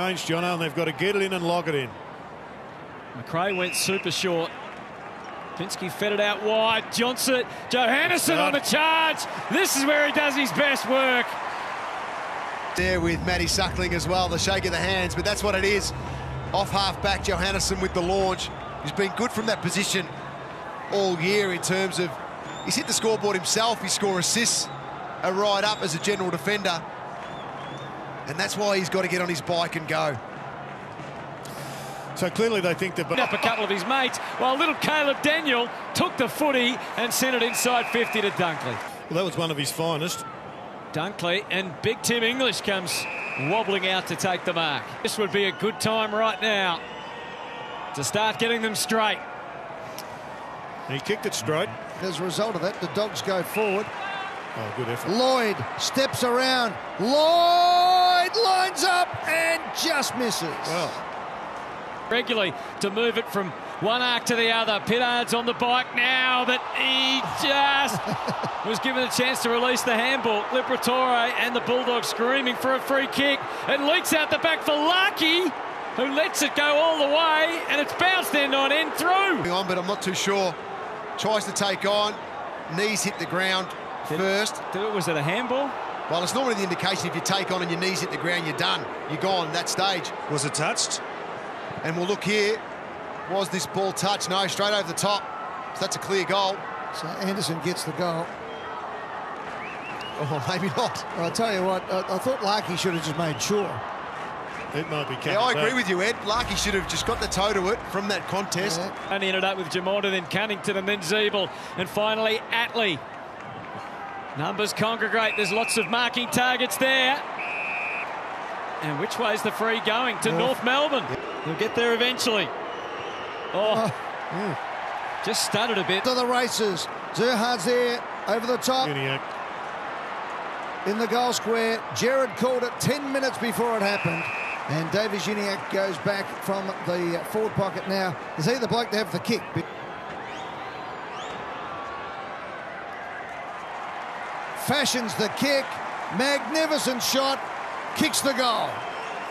Change, Jono, and they've got to get it in and lock it in. McRae went super short. Pinsky fed it out wide. Johnson, Johannisen on the charge. This is where he does his best work. There with Matty Suckling as well, the shake of the hands, but that's what it is. Off half back, Johannisen with the launch. He's been good from that position all year in terms of he's hit the scoreboard himself. He score assists a right up as a general defender, and that's why he's got to get on his bike and go. So clearly they think they're... Up a couple of his mates, while little Caleb Daniel took the footy and sent it inside 50 to Dunkley. Well, that was one of his finest. Dunkley and Big Tim English comes wobbling out to take the mark. This would be a good time right now to start getting them straight. He kicked it straight. As a result of that, the Dogs go forward. Oh, good effort. Lloyd steps around. Lloyd lines up and just misses. Well, regularly to move it from one arc to the other. Pittard's on the bike now, but he just was given a chance to release the handball. Liberatore and the Bulldogs screaming for a free kick. It leaks out the back for Larkey, who lets it go all the way, and it's bounced end on end through. On, but I'm not too sure. Tries to take on. Knees hit the ground Did first. It, was it a handball? Well, it's normally the indication if you take on and your knees hit the ground, you're done. You're gone that stage. was it touched? And we'll look here. Was this ball touched? No, straight over the top. So that's a clear goal. So Anderson gets the goal. Oh, maybe not. I'll tell you what, I, I thought Larkey should have just made sure. It might be Yeah, I agree back. with you, Ed. Larkey should have just got the toe to it from that contest. Yeah. Only ended up with Jamonda, then Cunnington, and then Ziebell, and finally Atley. Numbers congregate. There's lots of marking targets there. And which way's the free going? To North. North Melbourne. He'll get there eventually. Oh, oh just stuttered a bit. To the races. Zurhaar's there over the top Uniacke. in the goal square. Jared called it 10 minutes before it happened. And Davies Uniacke goes back from the forward pocket now. Is he the bloke to have the kick? Fashions the kick. Magnificent shot. Kicks the goal.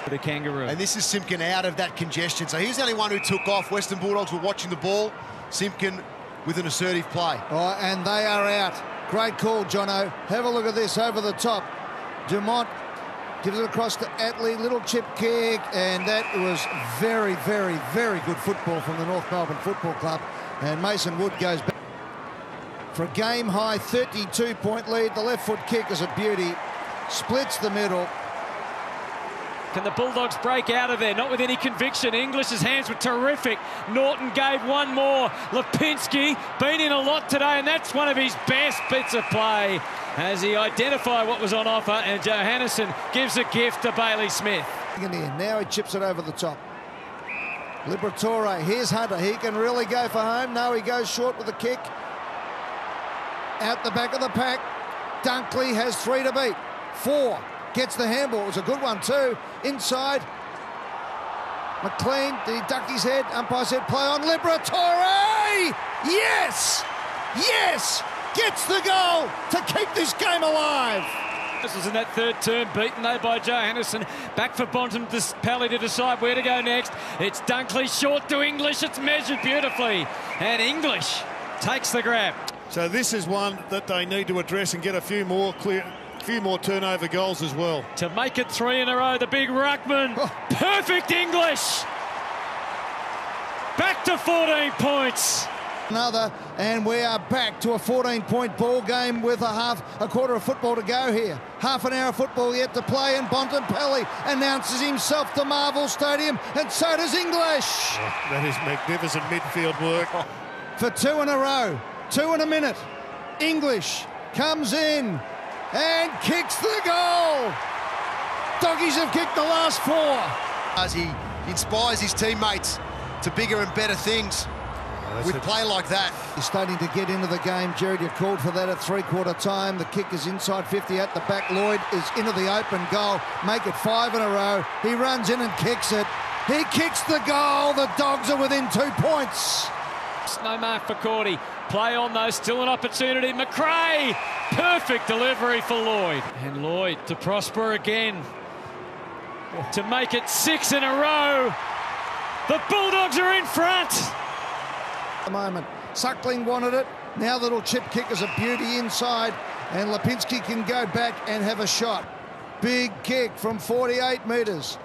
The Kangaroo. And this is Simpkin out of that congestion. So he's the only one who took off. Western Bulldogs were watching the ball. Simpkin with an assertive play. Oh, and they are out. Great call, Jono. Have a look at this over the top. Dumont gives it across to Atley. Little chip kick, and that was very, very, very good football from the North Melbourne Football Club. And Mason Wood goes back for a game high 32 point lead. The left foot kick is a beauty. Splits the middle. Can the Bulldogs break out of there? Not with any conviction. English's hands were terrific. Norton gave one more. Lipinski been in a lot today, and that's one of his best bits of play as he identified what was on offer. And Johannisen gives a gift to Bailey Smith. Now he chips it over the top. Liberatore, here's Hunter. He can really go for home. No, he goes short with the kick. Out the back of the pack. Dunkley has three to beat. Four. Gets the handball. It was a good one too. Inside. McLean, did he duck his head? Umpire said play on Liberatore! Yes! Yes! Gets the goal to keep this game alive! This was in that third term, beaten though by Johannisen. Back for Bonton to Pally to decide where to go next. It's Dunkley short to English. It's measured beautifully. And English takes the grab. So this is one that they need to address and get a few more clear, few more turnover goals as well. To make it three in a row, the big ruckman. Oh. Perfect English. Back to 14 points. Another, and we are back to a 14-point ball game with a half, a quarter of football to go here. Half an hour of football yet to play, and Bontempelli announces himself to Marvel Stadium, and so does English oh, That is magnificent midfield work. for two in a row, two in a minute. English comes in and kicks the goal. Doggies have kicked the last four. As he inspires his teammates to bigger and better things that's with it. play like that. He's starting to get into the game. Jared, you called for that at three-quarter time. The kick is inside 50 at the back. Lloyd is into the open goal. Make it five in a row. He runs in and kicks it. He kicks the goal. The Dogs are within two points. No mark for Cordy. Play on though, still an opportunity. McRae, perfect delivery for Lloyd. And Lloyd to prosper again. to make it six in a row. The Bulldogs are in front. At the moment, Suckling wanted it. Now little chip kick is a beauty inside, and Lipinski can go back and have a shot. Big kick from 48 metres.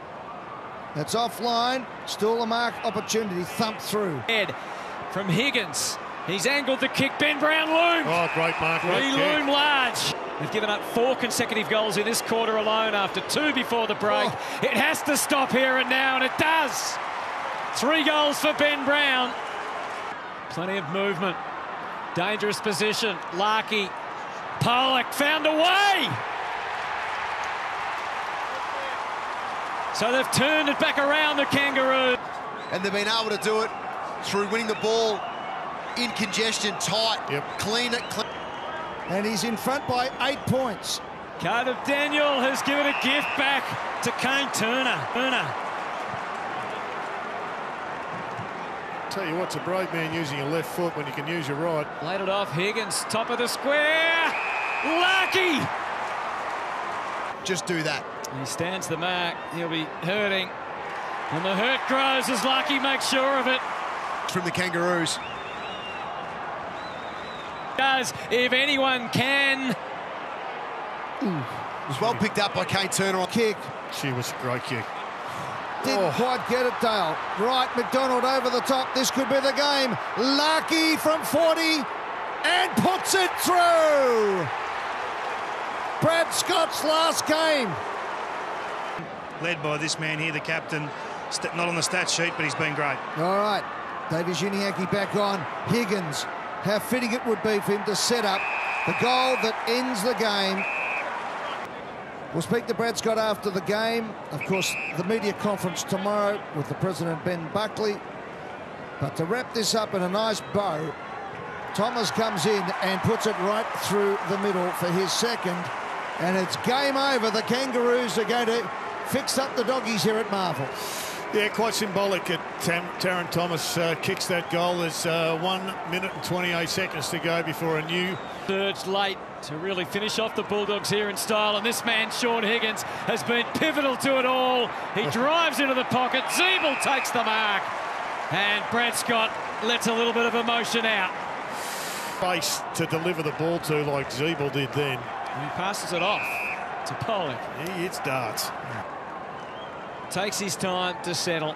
That's offline. Still a mark opportunity. Thump through. Head from Higgins. He's angled the kick. Ben Brown loomed. Oh, great mark. He Great kick. loomed large. They've given up four consecutive goals in this quarter alone after two before the break. Oh. It has to stop here and now, and it does. Three goals for Ben Brown. Plenty of movement. Dangerous position. Larkey. Polec found a way. So they've turned it back around the Kangaroo. And they've been able to do it through winning the ball in congestion, tight, Yep. clean it, clean. And he's in front by eight points. Caleb Daniel has given a gift back to Kane Turner. Turner. Tell you what's a brave man using your left foot when you can use your right. Laid it off Higgins, top of the square. Lucky. Just do that. He stands the mark. He'll be hurting. And the hurt grows as Larkey makes sure of it. From the Kangaroos. Does if anyone can. It was well picked up by Kane Turner on Kick. She was a great kick. Didn't Oh. quite get it, Dale. Right, McDonald over the top. This could be the game. Larkey from 40 and puts it through. Brad Scott's last game. led by this man here, the captain. Not on the stat sheet, but he's been great. All right, Davies Uniacke back on. Higgins, how fitting it would be for him to set up the goal that ends the game. We'll speak to Brad Scott after the game. Of course, the media conference tomorrow with the President Ben Buckley. But to wrap this up in a nice bow, Thomas comes in and puts it right through the middle for his second. And it's game over. The Kangaroos are going to fix up the doggies here at Marvel. Yeah, quite symbolic. That Tam- Tarryn Thomas uh, kicks that goal. There's uh, one minute and 28 seconds to go before a new Surged late to really finish off the Bulldogs here in style. And this man, Shaun Higgins, has been pivotal to it all. He drives into the pocket. Ziebell takes the mark. And Brad Scott lets a little bit of emotion out. face to deliver the ball to like Ziebell did then. He passes it off to Polec. He hits darts. Takes his time to settle.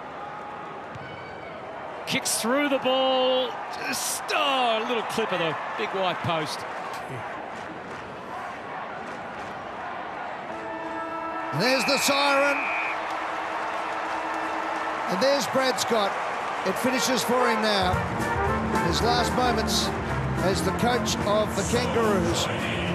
Kicks through the ball. Just oh, a little clip of the big white post. There's the siren. And there's Brad Scott. It finishes for him now. His last moments as the coach of the Kangaroos.